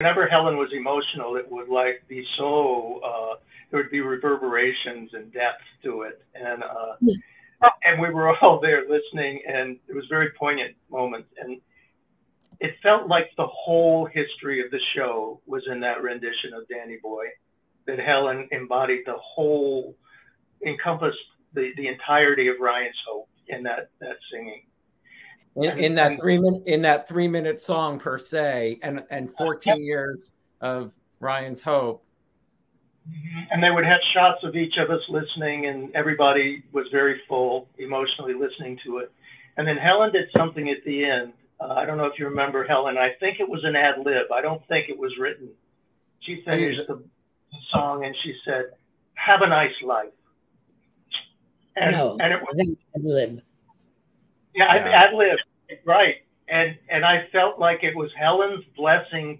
whenever Helen was emotional, it would like be so uh, there would be reverberations and depth to it, and uh, yeah. and we were all there listening, and it was very poignant moment, and it felt like the whole history of the show was in that rendition of Danny Boy, that Helen embodied the whole, encompassed the the entirety of Ryan's hope in that that singing. In, in that three minute in that three minute song per se, and and 14 years of Ryan's hope. Mm-hmm. And they would have shots of each of us listening, and everybody was very full, emotionally listening to it. And then Helen did something at the end. Uh, I don't know if you remember Helen. I think it was an ad lib. I don't think it was written. She finished the, the song and she said, "Have a nice life." And, no, and it was ad lib. Yeah, yeah. ad lib, right? And and I felt like it was Helen's blessing